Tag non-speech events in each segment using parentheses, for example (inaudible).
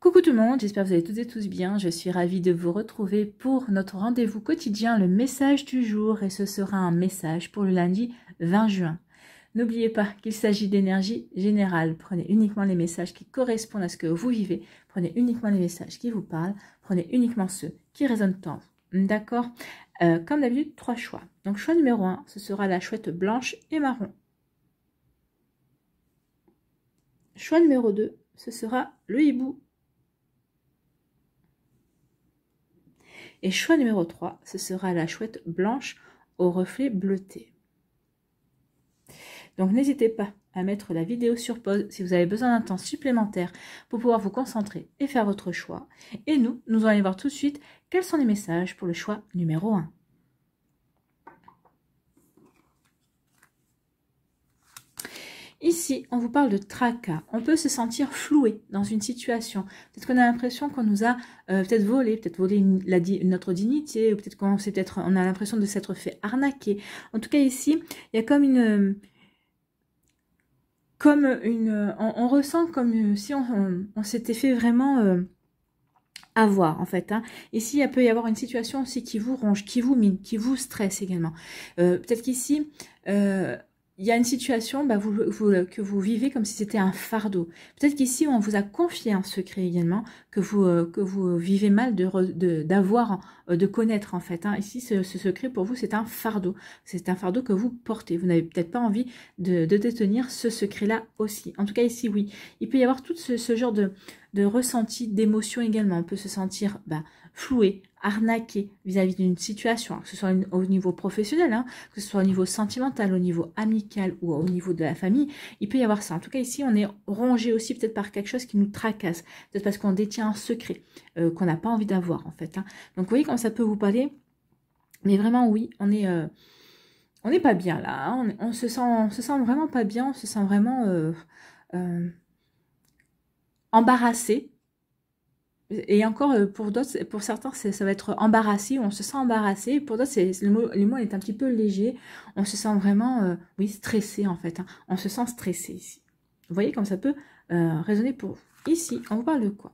Coucou tout le monde, j'espère que vous allez toutes et tous bien. Je suis ravie de vous retrouver pour notre rendez-vous quotidien, le message du jour. Et ce sera un message pour le lundi 20 juin. N'oubliez pas qu'il s'agit d'énergie générale. Prenez uniquement les messages qui correspondent à ce que vous vivez. Prenez uniquement les messages qui vous parlent. Prenez uniquement ceux qui résonnent en vous. D'accord? Euh, Comme d'habitude, trois choix. Donc choix numéro 1, ce sera la chouette blanche et marron. Choix numéro 2, ce sera le hibou Et choix numéro 3, ce sera la chouette blanche au reflet bleuté. Donc n'hésitez pas à mettre la vidéo sur pause si vous avez besoin d'un temps supplémentaire pour pouvoir vous concentrer et faire votre choix. Et nous, nous allons voir tout de suite quels sont les messages pour le choix numéro 1. Ici, on vous parle de tracas. On peut se sentir floué dans une situation. Peut-être qu'on a l'impression qu'on nous a euh, peut-être volé, peut-être volé notre dignité, ou peut-être qu'on peut-être, on a l'impression de s'être fait arnaquer. En tout cas, ici, il y a comme une, comme une, on, ressent comme si on, s'était fait vraiment euh, avoir en fait. Hein. Ici, il peut y avoir une situation aussi qui vous ronge, qui vous mine, qui vous stresse également. Euh, peut-être qu'ici, il y a une situation bah, que vous vivez comme si c'était un fardeau. Peut-être qu'ici, on vous a confié un secret également que vous, euh, vivez mal d'avoir, de, euh, de, connaître en fait. Hein. Ici, ce, secret pour vous, c'est un fardeau. C'est un fardeau que vous portez. Vous n'avez peut-être pas envie de, détenir ce secret-là aussi. En tout cas, ici, oui. Il peut y avoir tout ce, genre de, de ressenti, d'émotion également. On peut se sentir bah, floué, arnaqué vis-à-vis d'une situation, que ce soit au niveau professionnel, hein, que ce soit au niveau sentimental, au niveau amical ou au niveau de la famille, il peut y avoir ça. En tout cas, ici, on est rongé aussi peut-être par quelque chose qui nous tracasse, peut-être parce qu'on détient un secret euh, qu'on n'a pas envie d'avoir, en fait. Hein. Donc, vous voyez comment ça peut vous parler Mais vraiment, oui, on est... Euh, on n'est pas bien là, hein. on, se sent, on se sent vraiment pas bien, on se sent vraiment euh, embarrassé et encore, euh, pour d'autres, pour certains, ça va être embarrassé, on se sent embarrassé. Pour d'autres, le mot, le mot est un petit peu léger. On se sent vraiment, euh, oui, stressé en fait. Hein. On se sent stressé ici. Vous voyez comme ça peut euh, résonner pour vous. Ici, on vous parle de quoi?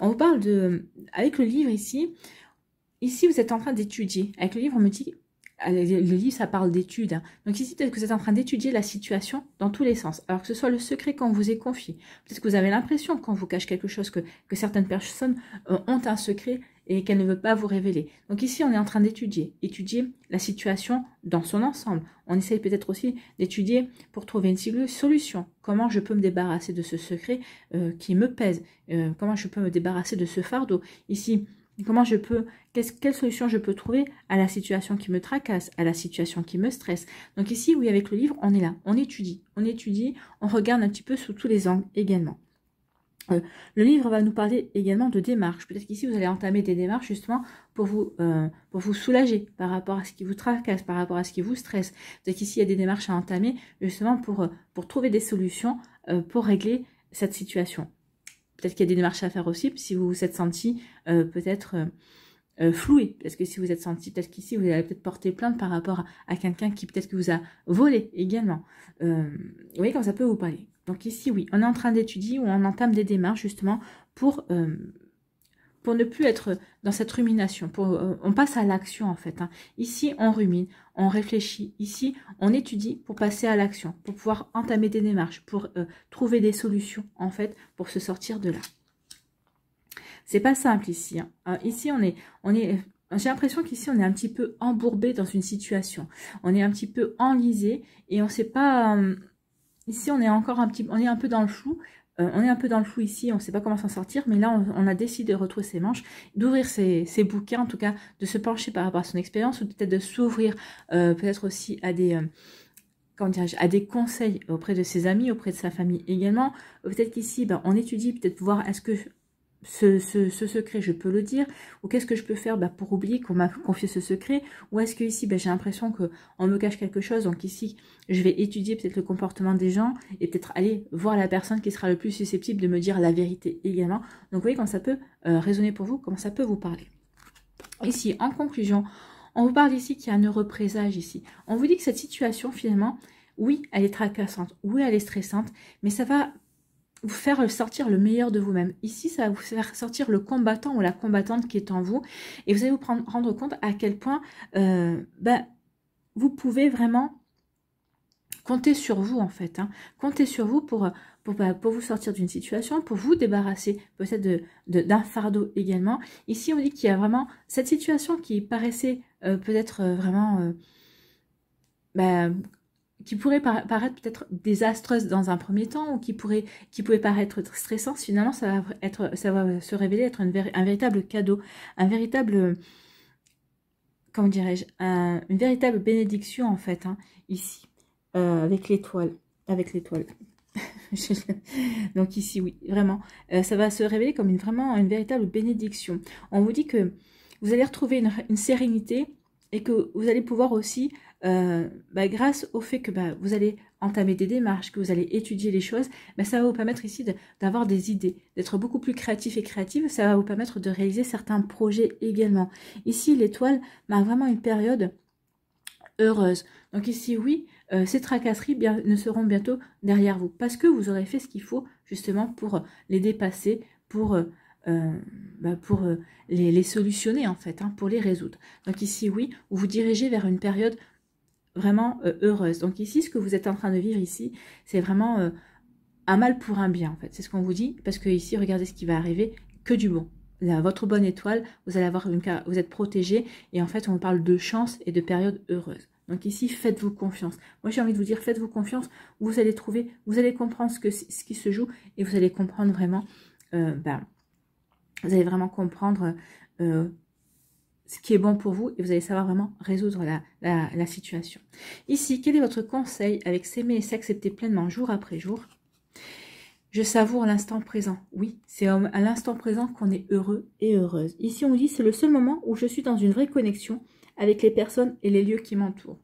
On vous parle de, avec le livre ici, ici vous êtes en train d'étudier. Avec le livre, on me dit le livre, ça parle d'études. Hein. Donc ici, peut-être que vous êtes en train d'étudier la situation dans tous les sens. Alors que ce soit le secret qu'on vous est confié. Peut-être que vous avez l'impression qu'on vous cache quelque chose, que, que certaines personnes euh, ont un secret et qu'elles ne veulent pas vous révéler. Donc ici, on est en train d'étudier. Étudier la situation dans son ensemble. On essaye peut-être aussi d'étudier pour trouver une solution. Comment je peux me débarrasser de ce secret euh, qui me pèse? Euh, Comment je peux me débarrasser de ce fardeau? Ici, Comment je peux, quelle solution je peux trouver à la situation qui me tracasse, à la situation qui me stresse? Donc ici, oui, avec le livre, on est là, on étudie, on étudie, on regarde un petit peu sous tous les angles également. Euh, le livre va nous parler également de démarches. Peut-être qu'ici, vous allez entamer des démarches justement pour vous, euh, pour vous soulager par rapport à ce qui vous tracasse, par rapport à ce qui vous stresse. Peut-être qu'ici, il y a des démarches à entamer justement pour, euh, pour trouver des solutions pour régler cette situation. Peut-être qu'il y a des démarches à faire aussi, si vous vous êtes senti euh, peut-être euh, euh, floué. Parce que si vous êtes senti, peut-être qu'ici, vous allez peut-être porter plainte par rapport à, quelqu'un qui peut-être que vous a volé également. vous voyez quand ça peut vous parler. Donc ici, oui, on est en train d'étudier ou on entame des démarches justement pour pour ne plus être dans cette rumination. Euh, on passe à l'action en fait. Hein. Ici, on rumine, on réfléchit. Ici, on étudie pour passer à l'action, pour pouvoir entamer des démarches, pour euh, trouver des solutions en fait, pour se sortir de là. C'est pas simple ici. Hein. Euh, ici, on est, on est. J'ai l'impression qu'ici, on est un petit peu embourbé dans une situation. On est un petit peu enlisé et on sait pas. ici, on est encore un petit, on est un peu dans le flou euh, on est un peu dans le flou ici, on ne sait pas comment s'en sortir, mais là, on, a décidé de retrouver ses manches, d'ouvrir ses, bouquins, en tout cas, de se pencher par rapport à son expérience, ou peut-être de s'ouvrir euh, peut-être aussi à des... Euh, à des conseils auprès de ses amis, auprès de sa famille également. Peut-être qu'ici, ben, on étudie, peut-être voir est-ce que ce, secret, je peux le dire Ou qu'est-ce que je peux faire bah, pour oublier qu'on m'a confié ce secret Ou est-ce que ici, bah, j'ai l'impression qu'on me cache quelque chose Donc ici, je vais étudier peut-être le comportement des gens et peut-être aller voir la personne qui sera le plus susceptible de me dire la vérité également. Donc vous voyez comment ça peut euh, résonner pour vous, comment ça peut vous parler. Ici, en conclusion, on vous parle ici qu'il y a un heureux présage ici. On vous dit que cette situation, finalement, oui, elle est tracassante, oui, elle est stressante, mais ça va vous faire sortir le meilleur de vous-même. Ici, ça va vous faire sortir le combattant ou la combattante qui est en vous. Et vous allez vous rendre compte à quel point euh, ben, vous pouvez vraiment compter sur vous, en fait. Hein. Compter sur vous pour, ben, pour vous sortir d'une situation, pour vous débarrasser peut-être d'un de, fardeau également. Ici, on dit qu'il y a vraiment cette situation qui paraissait euh, peut-être euh, vraiment... Ben, qui pourrait paraître peut-être désastreuse dans un premier temps ou qui pourrait paraître stressant finalement ça va se révéler être un véritable cadeau un véritable comment dirais-je une véritable bénédiction en fait hein, ici euh, avec l'étoile avec l'étoile. (laughs) Donc ici oui vraiment euh, ça va se révéler comme une vraiment une véritable bénédiction. On vous dit que vous allez retrouver une sérénité et que vous allez pouvoir aussi euh, bah, grâce au fait que bah, vous allez entamer des démarches, que vous allez étudier les choses, bah, ça va vous permettre ici d'avoir des idées, d'être beaucoup plus créatif et créative. Ça va vous permettre de réaliser certains projets également. Ici, l'étoile marque vraiment une période heureuse. Donc ici, oui, euh, ces tracasseries ne seront bientôt derrière vous parce que vous aurez fait ce qu'il faut justement pour les dépasser, pour... Euh, les, solutionner en fait, hein, pour les résoudre. Donc ici, oui, vous vous dirigez vers une période vraiment euh, heureuse. Donc ici, ce que vous êtes en train de vivre ici, c'est vraiment euh, un mal pour un bien, en fait. C'est ce qu'on vous dit, parce que ici, regardez ce qui va arriver, que du bon. Votre bonne étoile, vous allez avoir une vous êtes protégé, et en fait, on parle de chance et de période heureuse. Donc ici, faites-vous confiance. Moi, j'ai envie de vous dire, faites-vous confiance. Vous allez trouver, vous allez comprendre ce, que, ce qui se joue, et vous allez comprendre vraiment, euh, ben, vous allez vraiment comprendre ce qui est bon pour vous et vous allez savoir vraiment résoudre la, situation. Ici, quel est votre conseil avec s'aimer et s'accepter pleinement jour après jour? Je savoure l'instant présent. Oui, c'est à l'instant présent qu'on est heureux et heureuse. Ici, on dit c'est le seul moment où je suis dans une vraie connexion avec les personnes et les lieux qui m'entourent.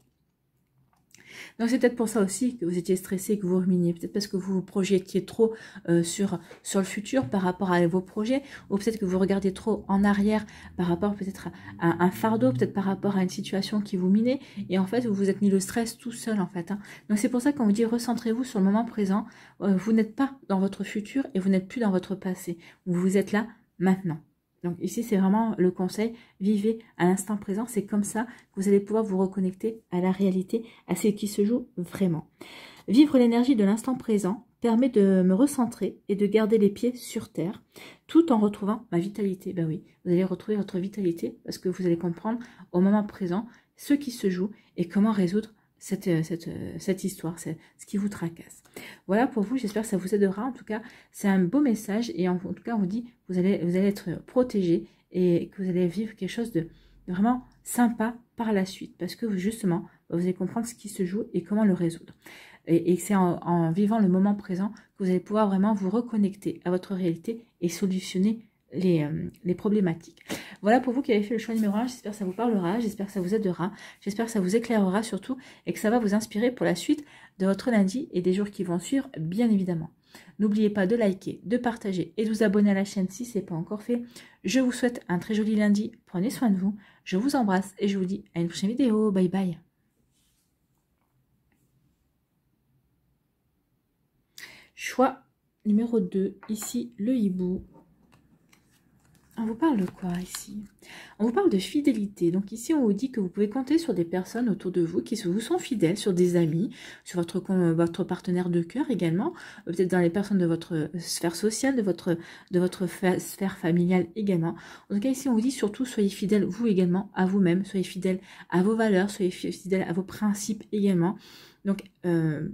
Donc c'est peut-être pour ça aussi que vous étiez stressé, que vous ruminiez, peut-être parce que vous vous projetiez trop euh, sur, sur le futur par rapport à vos projets, ou peut-être que vous regardiez trop en arrière par rapport peut-être à, un fardeau, peut-être par rapport à une situation qui vous minait, et en fait vous vous êtes mis le stress tout seul en fait. Hein. Donc c'est pour ça qu'on vous dit recentrez-vous sur le moment présent, euh, vous n'êtes pas dans votre futur et vous n'êtes plus dans votre passé, vous êtes là maintenant. Donc ici, c'est vraiment le conseil, vivez à l'instant présent. C'est comme ça que vous allez pouvoir vous reconnecter à la réalité, à ce qui se joue vraiment. Vivre l'énergie de l'instant présent permet de me recentrer et de garder les pieds sur terre, tout en retrouvant ma vitalité. Ben oui, vous allez retrouver votre vitalité parce que vous allez comprendre au moment présent ce qui se joue et comment résoudre cette, euh, euh, cette histoire, ce qui vous tracasse. Voilà pour vous, j'espère que ça vous aidera. En tout cas, c'est un beau message et en, tout cas, on vous dit vous allez, vous allez être protégé et que vous allez vivre quelque chose de vraiment sympa par la suite parce que justement, vous allez comprendre ce qui se joue et comment le résoudre. Et, c'est en vivant le moment présent que vous allez pouvoir vraiment vous reconnecter à votre réalité et solutionner euh, les, problématiques. Voilà pour vous qui avez fait le choix numéro 1. J'espère que ça vous parlera, j'espère que ça vous aidera, j'espère que ça vous éclairera surtout et que ça va vous inspirer pour la suite de votre lundi et des jours qui vont suivre, bien évidemment. N'oubliez pas de liker, de partager et de vous abonner à la chaîne si ce n'est pas encore fait. Je vous souhaite un très joli lundi. Prenez soin de vous. Je vous embrasse et je vous dis à une prochaine vidéo. Bye bye. Choix numéro 2. Ici, le hibou. On vous parle de quoi ici? On vous parle de fidélité. Donc ici, on vous dit que vous pouvez compter sur des personnes autour de vous qui vous sont fidèles, sur des amis, sur votre, partenaire de cœur également, euh, peut-être dans les personnes de votre sphère sociale, de votre, de votre sphère familiale également. En tout cas, ici, on vous dit surtout, soyez fidèles vous également à vous-même, soyez fidèles à vos valeurs, soyez fidèles à vos principes également. Donc, euh,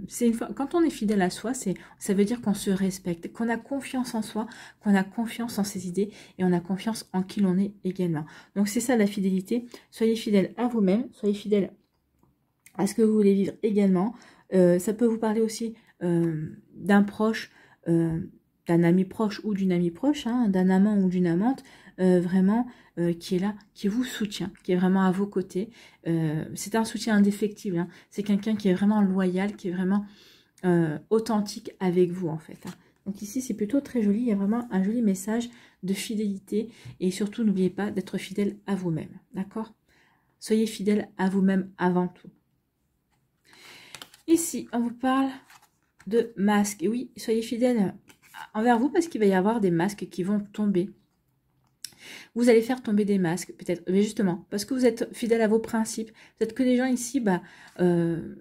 quand on est fidèle à soi, ça veut dire qu'on se respecte, qu'on a confiance en soi, qu'on a confiance en ses idées et on a confiance en qui l'on est également. Donc, c'est ça la fidélité. Soyez fidèle à vous-même, soyez fidèle à ce que vous voulez vivre également. Euh, ça peut vous parler aussi euh, d'un proche, d'un ami proche ou d'une amie proche, hein, d'un amant ou d'une amante, euh, vraiment euh, qui est là, qui vous soutient, qui est vraiment à vos côtés. Euh, c'est un soutien indéfectible. Hein. C'est quelqu'un qui est vraiment loyal, qui est vraiment authentique avec vous en fait. Hein. Donc ici, c'est plutôt très joli. Il y a vraiment un joli message de fidélité. Et surtout, n'oubliez pas d'être fidèle à vous-même. D'accord? Soyez fidèle à vous-même avant tout. Ici, on vous parle de masque. Et oui, soyez fidèle envers vous parce qu'il va y avoir des masques qui vont tomber. Vous allez faire tomber des masques, peut-être, mais justement, parce que vous êtes fidèle à vos principes. Peut-être que les gens ici, bah, euh,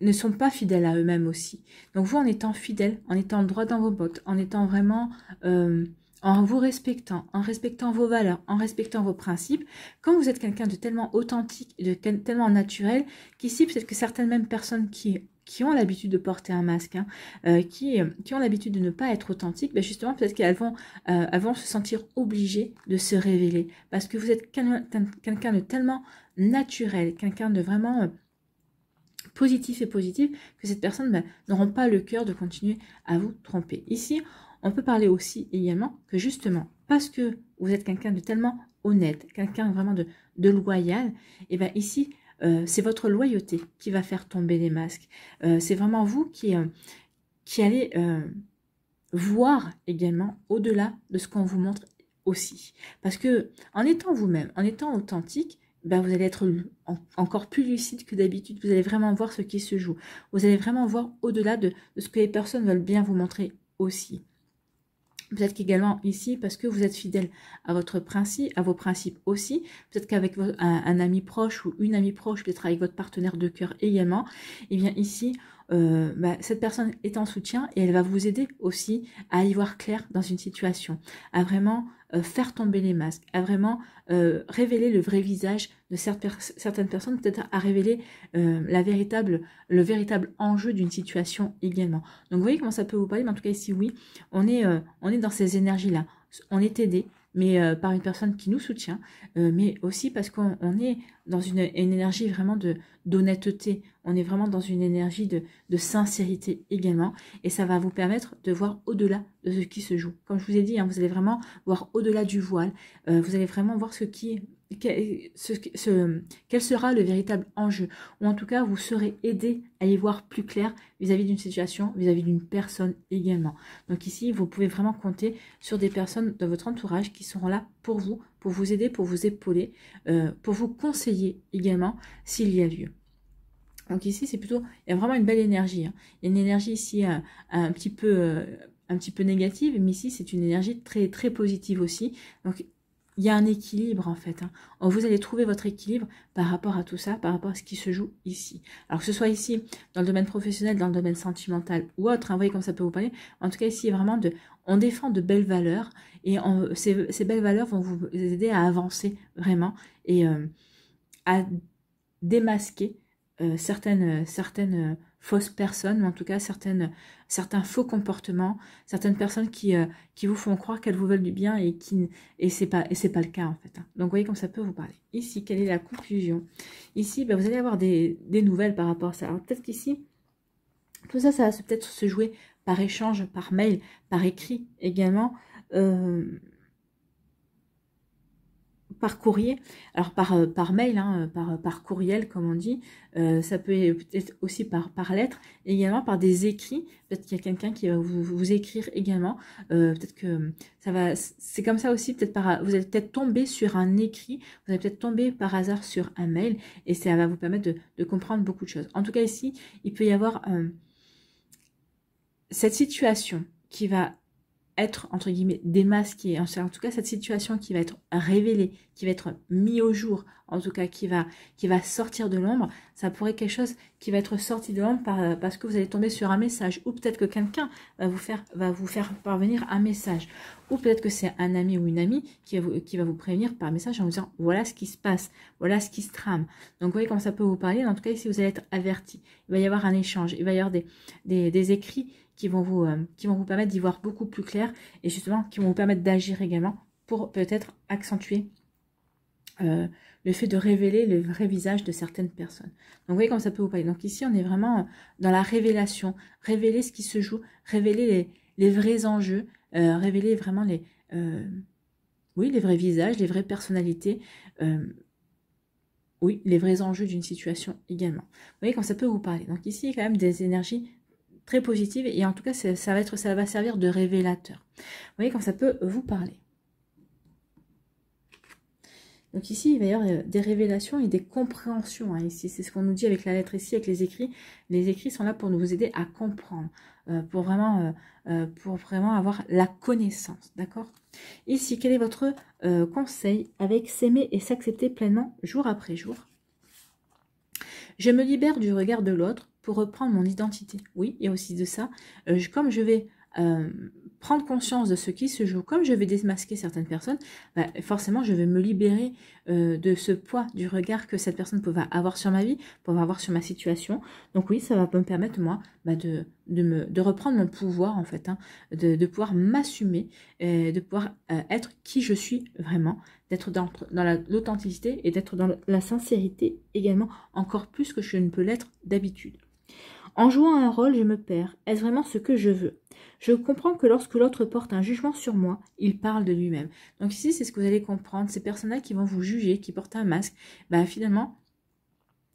ne sont pas fidèles à eux-mêmes aussi. Donc vous, en étant fidèle, en étant droit dans vos bottes, en étant vraiment... Euh, en vous respectant, en respectant vos valeurs, en respectant vos principes, quand vous êtes quelqu'un de tellement authentique, de tellement naturel, qu'ici, peut-être que certaines mêmes personnes qui qui ont l'habitude de porter un masque, hein, euh, qui, qui ont l'habitude de ne pas être authentiques, ben justement, peut-être qu'elles vont, euh, vont se sentir obligées de se révéler. Parce que vous êtes quelqu'un de tellement naturel, quelqu'un de vraiment positif et positif, que cette personne ben, pas le cœur de continuer à vous tromper. Ici, on peut parler aussi également que justement, parce que vous êtes quelqu'un de tellement honnête, quelqu'un vraiment de, de loyal, et bien ici, euh, c'est votre loyauté qui va faire tomber les masques. Euh, c'est vraiment vous qui, euh, allez voir également au-delà de ce qu'on vous montre aussi. Parce que en étant vous-même, en étant authentique, ben vous allez être encore plus lucide que d'habitude. Vous allez vraiment voir ce qui se joue. Vous allez vraiment voir au-delà de, ce que les personnes veulent bien vous montrer aussi. Peut-être qu'également ici, parce que vous êtes fidèle à votre principe, à vos principes aussi. Peut-être qu'avec un, ami proche ou une amie proche, peut-être avec votre partenaire de cœur également. Et eh bien ici, euh, bah, cette personne est en soutien et elle va vous aider aussi à y voir clair dans une situation, à vraiment euh, faire tomber les masques, à vraiment euh, révéler le vrai visage de certaines personnes, peut-être à révéler véritable, le véritable enjeu d'une situation également. Donc vous voyez comment ça peut vous parler, mais en tout cas ici oui, on est, on est dans ces énergies-là, on est aidé, mais euh, par une personne qui nous soutient, euh, mais aussi parce qu'on est dans une, énergie vraiment de d'honnêteté, on est vraiment dans une énergie de, sincérité également, et ça va vous permettre de voir au-delà de ce qui se joue. Comme je vous ai dit, hein, vous allez vraiment voir au-delà du voile, euh, vous allez vraiment voir ce qui quel sera le véritable enjeu, ou en tout cas vous serez aidé à y voir plus clair vis-à-vis d'une situation, vis-à-vis d'une personne également. Donc ici, vous pouvez vraiment compter sur des personnes de votre entourage qui seront là pour vous, pour vous aider, pour vous épauler, euh, pour vous conseiller également s'il y a lieu. Donc ici, c'est plutôt, il y a vraiment une belle énergie. Hein. Il y a une énergie ici euh, un, petit peu... Euh, un petit peu négative, mais ici c'est une énergie très très positive aussi. Donc il y a un équilibre en fait. Hein. Vous allez trouver votre équilibre par rapport à tout ça, par rapport à ce qui se joue ici. Alors que ce soit ici, dans le domaine professionnel, dans le domaine sentimental ou autre, hein, vous voyez comme ça peut vous parler. En tout cas ici, vraiment, de, on défend de belles valeurs et ces, belles valeurs vont vous aider à avancer vraiment et euh, à démasquer euh, certaines, certaines fausses personnes, ou en tout cas certaines, certains faux comportements, certaines personnes qui, euh, vous font croire qu'elles vous veulent du bien et qui et pas et c'est pas le cas en fait. Hein. Donc vous voyez comme ça peut vous parler. Ici, quelle est la conclusion? Ici, ben, vous allez avoir des, nouvelles par rapport à ça. Alors peut-être qu'ici, tout ça, ça va peut-être se jouer par échange, par mail, par écrit également. Euh, par courrier, alors par, euh, mail, hein, par, par courriel comme on dit, euh, ça peut être aussi par, par lettre, également par des écrits, peut-être qu'il y a quelqu'un qui va vous, écrire également, euh, peut-être que ça va, c'est comme ça aussi, peut-être par, vous allez peut-être tomber sur un écrit, vous allez peut-être tomber par hasard sur un mail, et ça va vous permettre de, de comprendre beaucoup de choses. En tout cas ici, il peut y avoir cette situation qui va être, entre guillemets, démasqué, en tout cas cette situation qui va être révélée, qui va être mis au jour, en tout cas qui va, qui va sortir de l'ombre, ça pourrait être quelque chose qui va être sorti de l'ombre par, parce que vous allez tomber sur un message, ou peut-être que quelqu'un va vous faire, vous faire parvenir un message, ou peut-être que c'est un ami ou une amie qui va, vous, prévenir par message en vous disant voilà ce qui se passe, voilà ce qui se trame. Donc vous voyez comment ça peut vous parler, en tout cas ici vous allez être averti, il va y avoir un échange, il va y avoir des écrits qui vont vous, euh, qui vont vous permettre d'y voir beaucoup plus clair et justement qui vont vous permettre d'agir également pour peut-être accentuer euh, le fait de révéler le vrai visage de certaines personnes. Donc vous voyez comment ça peut vous parler. Donc ici on est vraiment dans la révélation, révéler ce qui se joue, révéler les, les vrais enjeux, euh, révéler vraiment les, oui, les vrais visages, les vraies personnalités, oui, les vrais enjeux d'une situation également. Vous voyez comment ça peut vous parler. Donc ici, il y a quand même des énergies très positive et en tout cas ça va être ça va servir de révélateur. Vous voyez quand ça peut vous parler. Donc ici, il va y avoir euh, des révélations et des compréhensions. Hein, ici, c'est ce qu'on nous dit avec la lettre ici, avec les écrits. Les écrits sont là pour nous aider à comprendre. pour, vraiment, pour vraiment avoir la connaissance, d'accord? Ici, quel est votre conseil? Avec s'aimer et s'accepter pleinement jour après jour Je me libère du regard de l'autre pour reprendre mon identité. Oui, il y a aussi de ça. comme je vais prendre conscience de ce qui se joue, comme je vais démasquer certaines personnes, bah, forcément je vais me libérer euh, de ce poids du regard que cette personne peut avoir sur ma vie, peut avoir sur ma situation. Donc oui, ça va me permettre moi bah, de, me, de reprendre mon pouvoir en fait, hein, de, pouvoir m'assumer, de pouvoir euh, être qui je suis vraiment, d'être dans l'authenticité et d'être dans la sincérité également, encore plus que je ne peux l'être d'habitude. En jouant un rôle, je me perds. Est-ce vraiment ce que je veux? Je comprends que lorsque l'autre porte un jugement sur moi, il parle de lui-même. Donc ici, c'est ce que vous allez comprendre. Ces personnes-là qui vont vous juger, qui portent un masque, ben finalement,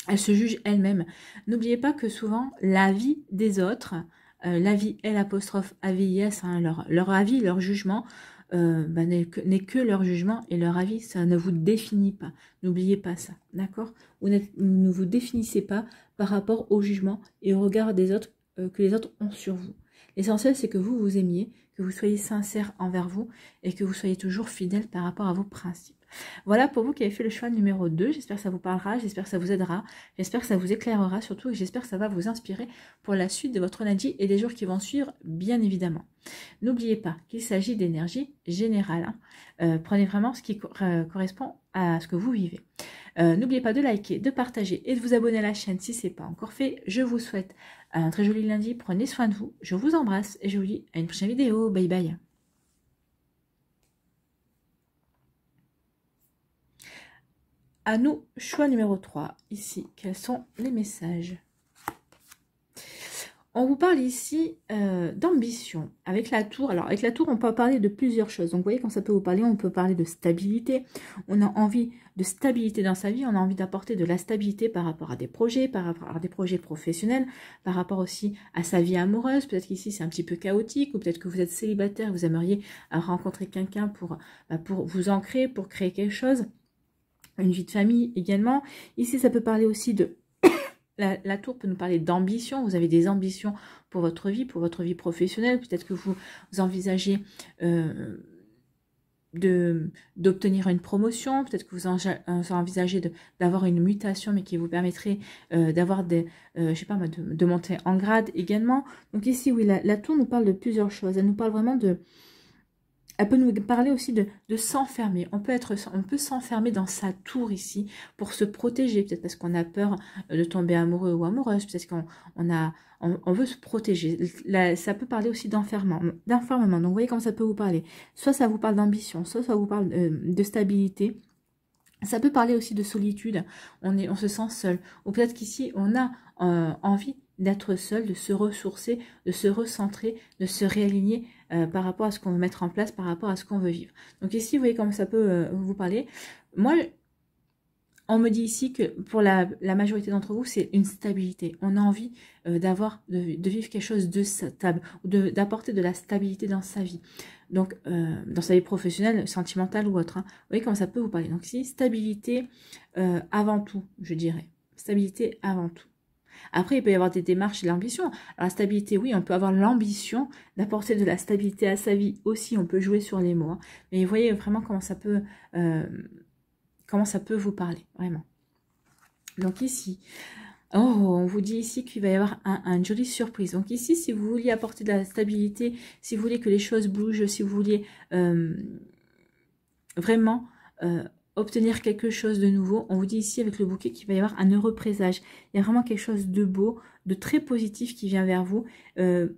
elles se jugent elles-mêmes. N'oubliez pas que souvent, la vie des autres, euh, la vie L apostrophe AVIS, hein, leur avis, leur jugement, euh, bah, n'est que, leur jugement et leur avis, ça ne vous définit pas. N'oubliez pas ça, d'accord? Vous, ne vous définissez pas par rapport au jugement et au regard des autres euh, que les autres ont sur vous. L'essentiel, c'est que vous vous aimiez, que vous soyez sincère envers vous et que vous soyez toujours fidèle par rapport à vos principes. Voilà pour vous qui avez fait le choix numéro 2. J'espère que ça vous parlera, j'espère que ça vous aidera, j'espère que ça vous éclairera surtout et j'espère que ça va vous inspirer pour la suite de votre lundi et des jours qui vont suivre, bien évidemment. N'oubliez pas qu'il s'agit d'énergie générale. Hein. Euh, prenez vraiment ce qui euh, correspond à ce que vous vivez. Euh, n'oubliez pas de liker, de partager et de vous abonner à la chaîne si ce n'est pas encore fait. Je vous souhaite un très joli lundi. Prenez soin de vous. Je vous embrasse et je vous dis à une prochaine vidéo. Bye bye. À nous, choix numéro 3. Ici, quels sont les messages? On vous parle ici euh, d'ambition avec la tour. Alors avec la tour, on peut parler de plusieurs choses. Donc vous voyez quand ça peut vous parler, on peut parler de stabilité. On a envie de stabilité dans sa vie, on a envie d'apporter de la stabilité par rapport à des projets, par rapport à des projets professionnels, par rapport aussi à sa vie amoureuse. Peut-être qu'ici c'est un petit peu chaotique ou peut-être que vous êtes célibataire, vous aimeriez rencontrer quelqu'un pour, bah, pour vous ancrer, pour créer quelque chose. Une vie de famille également. Ici ça peut parler aussi de (coughs) la, tour peut nous parler d'ambition. Vous avez des ambitions pour votre vie, pour votre vie professionnelle. Peut-être que vous, envisagez euh, d'obtenir une promotion. Peut-être que vous, envisagez d'avoir une mutation, mais qui vous permettrait euh, d'avoir des, euh, je sais pas, de, monter en grade également. Donc ici, oui, la tour nous parle de plusieurs choses. Elle nous parle vraiment de elle peut nous parler aussi de, s'enfermer. On peut être, on peut s'enfermer dans sa tour ici pour se protéger, peut-être parce qu'on a peur de tomber amoureux ou amoureuse, peut-être qu'on on a, on, veut se protéger. ça peut parler aussi d'enfermement, d'enfermement. Donc, vous voyez comment ça peut vous parler. Soit ça vous parle d'ambition, soit ça vous parle euh, de stabilité. Ça peut parler aussi de solitude. On est, on se sent seul. Ou peut-être qu'ici, on a euh, envie d'être seul, de se ressourcer, de se recentrer, de se réaligner euh, par rapport à ce qu'on veut mettre en place, par rapport à ce qu'on veut vivre. Donc ici, vous voyez comment ça peut euh, vous parler. Moi, on me dit ici que pour la, majorité d'entre vous, c'est une stabilité. On a envie euh, d'avoir, de, vivre quelque chose de stable, d'apporter de, la stabilité dans sa vie. Donc, dans sa vie professionnelle, sentimentale ou autre. Hein. Vous voyez comment ça peut vous parler. Donc ici, stabilité avant tout, je dirais. Stabilité avant tout. Après, il peut y avoir des démarches et l'ambition. Alors, la stabilité, oui, on peut avoir l'ambition d'apporter de la stabilité à sa vie aussi. On peut jouer sur les mots. Hein. Mais vous voyez vraiment comment ça peut, euh, comment ça peut vous parler, vraiment. Donc ici, oh, on vous dit ici qu'il va y avoir un, une jolie surprise. Donc ici, si vous vouliez apporter de la stabilité, si vous voulez que les choses bougent, si vous vouliez euh, vraiment euh, obtenir quelque chose de nouveau. On vous dit ici avec le bouquet qu'il va y avoir un heureux présage. Il y a vraiment quelque chose de beau, de très positif qui vient vers vous. Euh,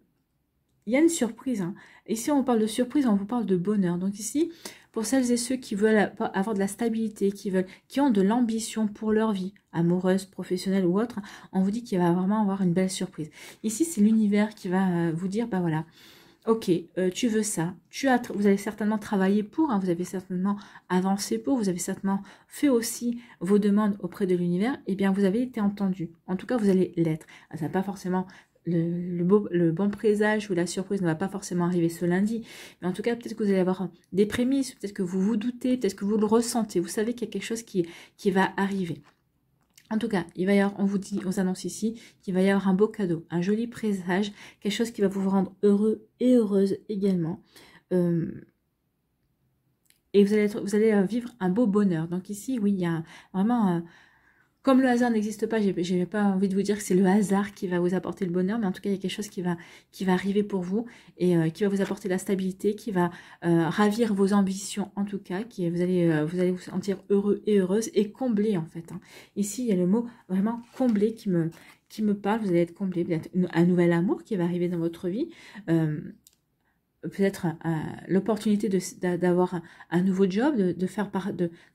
il y a une surprise. Hein. Ici, on parle de surprise, on vous parle de bonheur. Donc ici, pour celles et ceux qui veulent avoir de la stabilité, qui, veulent, qui ont de l'ambition pour leur vie, amoureuse, professionnelle ou autre, on vous dit qu'il va vraiment avoir une belle surprise. Ici, c'est l'univers qui va euh, vous dire, bah voilà, ok, euh, tu veux ça, tu as, vous avez certainement travaillé pour, hein, vous avez certainement avancé pour, vous avez certainement fait aussi vos demandes auprès de l'univers, et eh bien vous avez été entendu. En tout cas, vous allez l'être. Ah, ça n'a pas forcément le, bon présage ou la surprise ne va pas forcément arriver ce lundi, mais en tout cas, peut-être que vous allez avoir des prémices, peut-être que vous vous doutez, peut-être que vous le ressentez, vous savez qu'il y a quelque chose qui va arriver. En tout cas, il va y avoir, on vous dit, on vous annonce ici qu'il va y avoir un beau cadeau, un joli présage, quelque chose qui va vous rendre heureux et heureuse également. Euh, et vous allez, vous allez euh, vivre un beau bonheur. Donc ici, oui, il y a vraiment comme le hasard n'existe pas, j'ai pas envie de vous dire que c'est le hasard qui va vous apporter le bonheur, mais en tout cas, il y a quelque chose qui va, qui va arriver pour vous et euh, qui va vous apporter la stabilité, qui va euh, ravir vos ambitions en tout cas, qui vous allez, euh, vous allez vous sentir heureux et heureuse et comblé en fait. Hein. Ici, il y a le mot vraiment comblé qui me, qui me parle, vous allez être comblé, un nouvel amour qui va arriver dans votre vie, peut-être l'opportunité d'avoir un, nouveau job, de, faire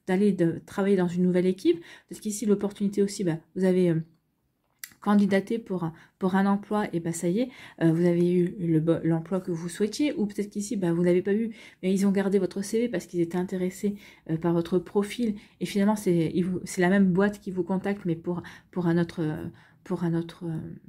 d'aller de, travailler dans une nouvelle équipe. Parce qu'ici, l'opportunité aussi, bah, vous avez candidaté pour, pour un emploi, et bah ça y est, euh, vous avez eu l'emploi que vous souhaitiez, ou peut-être qu'ici, bah, vous n'avez pas eu, mais ils ont gardé votre CV parce qu'ils étaient intéressés euh, par votre profil, et finalement, c'est la même boîte qui vous contacte, mais pour, pour un autre pour un autre,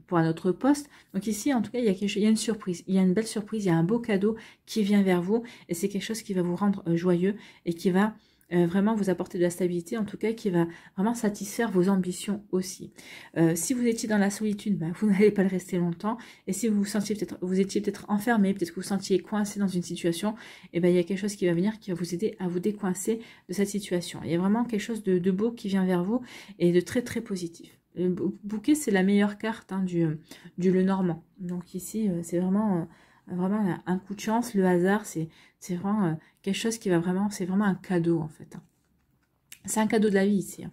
pour un autre poste. Donc ici, en tout cas, il y, a quelque il y a une surprise. Il y a une belle surprise, il y a un beau cadeau qui vient vers vous. Et c'est quelque chose qui va vous rendre euh, joyeux et qui va euh, vraiment vous apporter de la stabilité, en tout cas qui va vraiment satisfaire vos ambitions aussi. Euh, si vous étiez dans la solitude, ben, vous (laughs) n'allez pas le rester longtemps. Et si vous vous sentiez peut-être, vous étiez peut-être enfermé, peut-être que vous sentiez coincé dans une situation, et eh ben il y a quelque chose qui va venir qui va vous aider à vous décoincer de cette situation. Il y a vraiment quelque chose de, beau qui vient vers vous et de très très positif. Le bouquet, c'est la meilleure carte hein, du, du Le Normand. Donc ici, euh, c'est vraiment, euh, vraiment un coup de chance. Le hasard, c'est vraiment euh, quelque chose qui va vraiment, c'est vraiment un cadeau en fait. Hein. C'est un cadeau de la vie ici. Hein.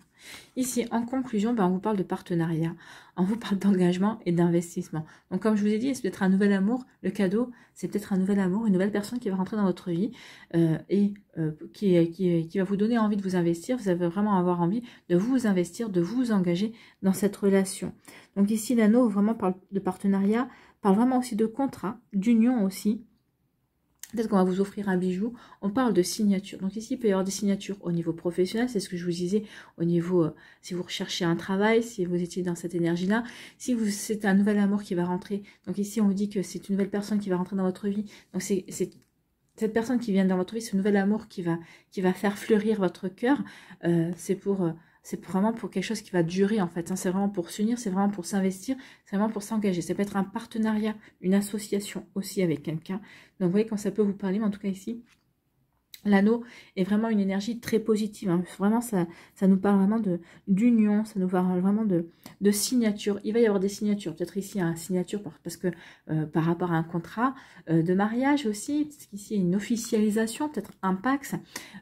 Ici, en conclusion, ben, on vous parle de partenariat, on vous parle d'engagement et d'investissement. Donc, comme je vous ai dit, c'est peut-être un nouvel amour. Le cadeau, c'est peut-être un nouvel amour, une nouvelle personne qui va rentrer dans votre vie euh, et euh, qui, qui, va vous donner envie de vous investir. Vous avez vraiment avoir envie de vous investir, de vous engager dans cette relation. Donc ici, l'anneau vraiment parle de partenariat, parle vraiment aussi de contrat, d'union aussi. Peut-être qu'on va vous offrir un bijou. On parle de signature. Donc ici, il peut y avoir des signatures au niveau professionnel. C'est ce que je vous disais au niveau, euh, si vous recherchez un travail, si vous étiez dans cette énergie-là. Si c'est un nouvel amour qui va rentrer. Donc ici, on vous dit que c'est une nouvelle personne qui va rentrer dans votre vie. Donc c'est cette personne qui vient dans votre vie, ce nouvel amour qui va, qui va faire fleurir votre cœur. Euh, c'est pour... Euh, c'est vraiment pour quelque chose qui va durer en fait. Hein. C'est vraiment pour s'unir, c'est vraiment pour s'investir, c'est vraiment pour s'engager. Ça peut être un partenariat, une association aussi avec quelqu'un. Donc vous voyez quand ça peut vous parler, mais en tout cas ici, L'anneau est vraiment une énergie très positive. Hein. Vraiment, ça, ça nous parle vraiment d'union, ça nous parle vraiment de, de signature. Il va y avoir des signatures. Peut-être ici, un signature parce que euh, par rapport à un contrat euh, de mariage aussi, parce qu'ici, une officialisation, peut-être un pax,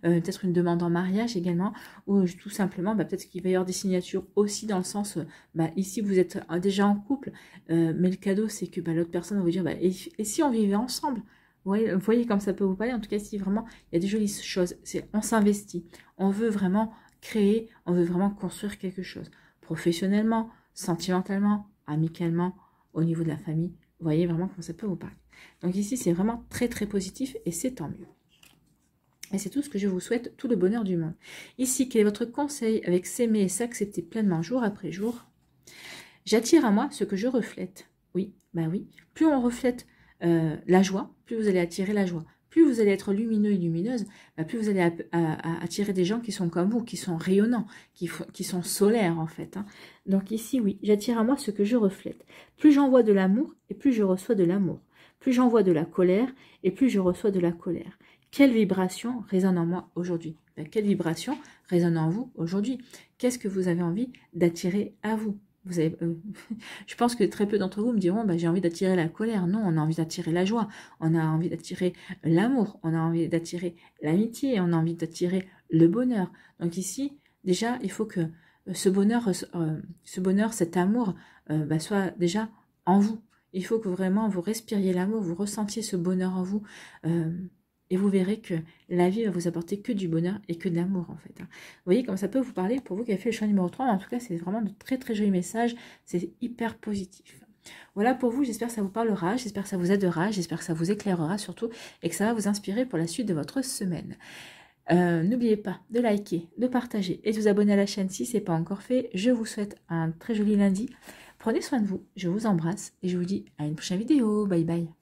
euh, peut-être une demande en mariage également, ou tout simplement, bah, peut-être qu'il va y avoir des signatures aussi dans le sens, bah, ici, vous êtes déjà en couple, mais le cadeau, c'est que bah, l'autre personne va vous dire, et si on vivait ensemble? Vous voyez, comme ça peut vous parler. En tout cas, si vraiment il y a des jolies choses, c'est on s'investit. On veut vraiment créer, on veut vraiment construire quelque chose. Professionnellement, sentimentalement, amicalement, au niveau de la famille. Voyez vraiment comment ça peut vous parler. Donc ici, c'est vraiment très très positif et c'est tant mieux. Et c'est tout ce que je vous souhaite, tout le bonheur du monde. Ici, quel est votre conseil avec s'aimer et s'accepter pleinement jour après jour? J'attire à moi ce que je reflète. Oui, ben oui. Plus on reflète euh, la joie, plus vous allez attirer la joie. Plus vous allez être lumineux et lumineuse, bah, plus vous allez attirer des gens qui sont comme vous, qui sont rayonnants, qui, sont solaires en fait. Hein. Donc ici, oui, j'attire à moi ce que je reflète. Plus j'envoie de l'amour et plus je reçois de l'amour. Plus j'envoie de la colère et plus je reçois de la colère. Quelle vibration résonne en moi aujourd'hui? Ben, Quelle vibration résonne en vous aujourd'hui? Qu'est-ce que vous avez envie d'attirer à vous? Euh, (laughs) je pense que très peu d'entre vous me diront bah, j'ai envie d'attirer la colère. Non, on a envie d'attirer la joie, on a envie d'attirer l'amour, on a envie d'attirer l'amitié, on a envie d'attirer le bonheur. Donc ici, déjà, il faut que euh, ce bonheur, euh, ce bonheur, cet amour bah, soit déjà en vous. Il faut que vraiment vous respiriez l'amour, vous ressentiez ce bonheur en vous. Et vous verrez que la vie va vous apporter que du bonheur et que de l'amour en fait. Hein. Vous voyez comme ça peut vous parler pour vous qui avez fait le choix numéro 3. en tout cas, c'est vraiment de très très jolis messages. C'est hyper positif. Voilà pour vous, j'espère que ça vous parlera, j'espère que ça vous aidera, j'espère que ça vous éclairera surtout et que ça va vous inspirer pour la suite de votre semaine. Euh, n'oubliez pas de liker, de partager et de vous abonner à la chaîne si ce n'est pas encore fait. Je vous souhaite un très joli lundi. Prenez soin de vous, je vous embrasse et je vous dis à une prochaine vidéo. Bye bye.